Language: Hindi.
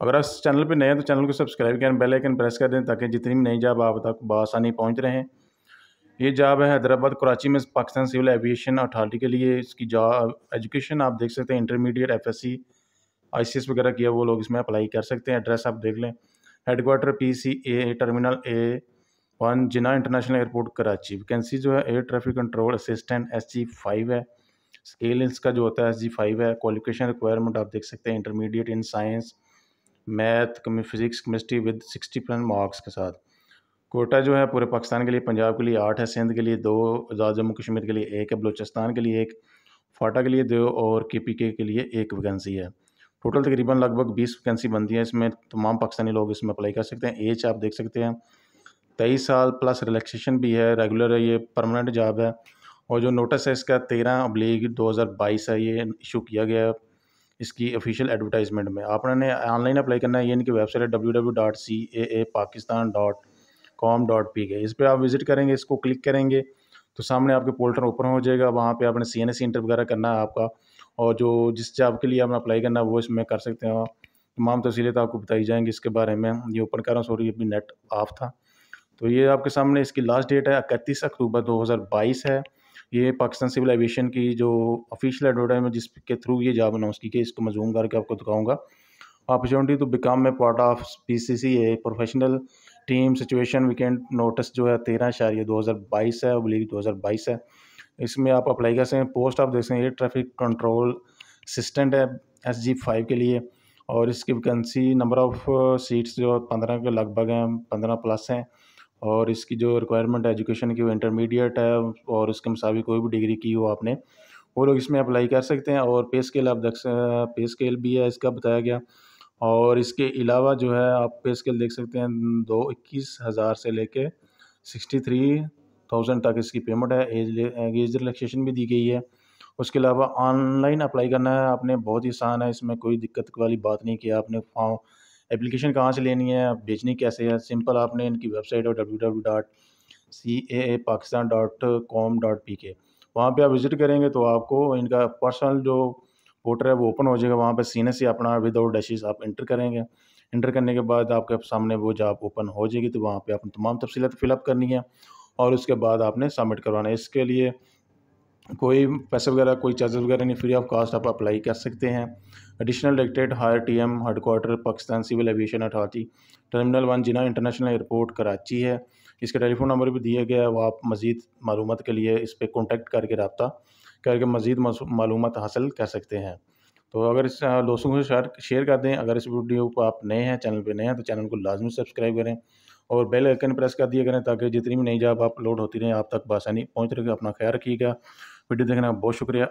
अगर आप चैनल पर नए हैं तो चैनल को सब्सक्राइब करें बेल आइकन प्रेस कर दें ताकि जितनी भी नई जॉब आप तक बसानी पहुँच रहे हैं। ये जॉब है हैदराबाद, कराची में पाकिस्तान सिविल एविएशन अथॉरिटी के लिए। इसकी जॉब, एजुकेशन आप देख सकते हैं, intermediate F S C I C S वगैरह किया वो लोग इसमें अप्लाई कर सकते हैं। एड्रेस आप देख लें headquarter P C A terminal A one Jinnah international airport Karachi. Vacancy जो है, air traffic control assistant S G five है। स्केल इसका जो होता है एस जी फाइव है। क्वालिफिकेशन रिक्वायरमेंट आप देख सकते हैं, intermediate in science, math physics, chemistry with sixty percent marks के साथ। कोटा जो है, पूरे पाकिस्तान के लिए, पंजाब के लिए आठ है, सिंध के लिए दो जम्मू कश्मीर के लिए एक है, बलोचिस्तान के लिए एक, फाटा के लिए दो और के पी के के लिए एक वैकेंसी है। टोटल तकरीबन लगभग बीस वैकेंसी बनती है इसमें। तमाम पाकिस्तानी लोग इसमें अप्लाई कर सकते हैं। एज आप देख सकते हैं तेईस साल प्लस रिलैक्सेशन भी है रेगुलर है, ये परमानेंट जॉब है। और जो नोटिस है इसका तेरह अब्लीग दो हज़ार बाईस है, ये इशू किया गया है इसकी ऑफिशियल एडवर्टाइजमेंट में। आपने ऑनलाइन अप्लाई करना है, ये इनकी वेबसाइट है W W dot C A A Pakistan dot com dot P K इस पर आप विज़िट करेंगे, इसको क्लिक करेंगे तो सामने आपके पोल्टर ओपन हो जाएगा, वहाँ पे आपने सी एन एस इंटर वगैरह करना है आपका। और जो जिस जॉब के लिए आपने अप्लाई करना है, वो इसमें कर सकते हैं तमाम तफसीलें आपको बताई जाएँगी इसके बारे में। ये ओपन कर रहा हूँ सॉरी अभी नेट ऑफ़ था। तो ये आपके सामने इसकी लास्ट डेट है, इकतीस अक्टूबर 2022 है। ये पाकिस्तान सिविल एविएशन की जो ऑफिशियल एडवर्टाइजमेंट जिसके थ्रू ये जॉब अनाउंस की गई, इसको मैं जूम करके आपको दिखाऊँगा। अपॉर्चुनिटी तो बिकम में part of P C C A professional team situation weekend notice जो है, तेरह शारिया दो हज़ार बाईस है ओब्लिक दो हज़ार बाईस है। इसमें आप अप्लाई कर सकते हैं पोस्ट आप देख सकते हैं ट्रैफ़िक कंट्रोल असिस्टेंट है एस जी फाइव के लिए। और इसकी वैकेंसी नंबर ऑफ़ सीट्स जो पंद्रह के लगभग हैं, पंद्रह प्लस हैं। और इसकी जो रिक्वायरमेंट एजुकेशन की, वो इंटरमीडिएट है और उसके मुताबिक कोई भी डिग्री की हो आपने, वो लोग इसमें अप्लाई कर सकते हैं और पे स्केल आप देख पे स्केल भी है इसका बताया गया। और इसके अलावा जो है, आप पे स्केल देख सकते हैं, दो इक्कीस हज़ार से लेके सिक्सटी थ्री थाउज़ेंड तक इसकी पेमेंट है। एज एज रिलैक्सेशन भी दी गई है। उसके अलावा ऑनलाइन अप्लाई करना है, आपने बहुत ही आसान है, इसमें कोई दिक्कत वाली बात नहीं किया आपने फॉर्म एप्लीकेशन कहाँ से लेनी है बेचनी कैसे है? सिंपल आपने इनकी वेबसाइट और W W dot C A A Pakistan dot com dot P K वहाँ पर आप विज़िट करेंगे तो आपको इनका पर्सनल जो पोर्टर है वो ओपन हो जाएगा। वहाँ पर सीने से अपना विदाउट डैशेज आप इंटर करेंगे। इंटर करने के बाद आपके सामने वो जॉब ओपन हो जाएगी तो वहाँ पर आपने तमाम तफसीत फिलअप करनी है और उसके बाद आपने सबमिट करवाना है। इसके लिए कोई पैसे वगैरह, कोई चार्जेस वगैरह नहीं फ्री ऑफ़ कास्ट आप अप्लाई कर सकते हैं। Additional directed hire T M headquarter Pakistan civil aviation authority terminal one Jinnah international airport Karachi है। इसका टेलीफोन नंबर भी दिया गया है, वो आप मज़ीद मालूम के लिए इस पर कॉन्टेक्ट करके रबता करके मज़ीद मालूम हासिल कर सकते हैं। तो अगर इस दोस्तों को शेयर शेयर कर दें, अगर इस वीडियो को आप नए हैं चैनल पे नए हैं तो चैनल को लाजमी सब्सक्राइब करें और बेल आइकन प्रेस कर दिया करें ताकि जितनी भी नई जॉब अपलोड होती रहें, आप तक बासानी पहुँच रहे, अपना ख्याल रखिएगा। वीडियो देखने का बहुत शुक्रिया।